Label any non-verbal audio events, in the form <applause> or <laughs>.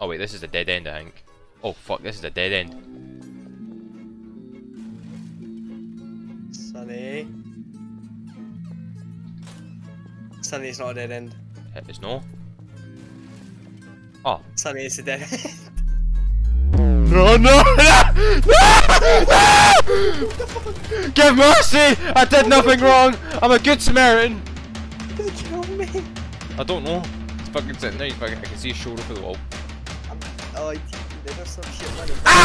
Oh wait, this is a dead end, I think. Oh fuck, this is a dead end. Sunny. Sunny's not a dead end. Uh, it is no. Oh. Sunny is a dead end. <laughs> Oh, no, no, no, no! Give mercy! I did oh nothing wrong! I'm a good Samaritan! Kill me. I don't know. He's fucking sitting there, he's fucking, I can see his shoulder for the wall. Oh, I did or some shit.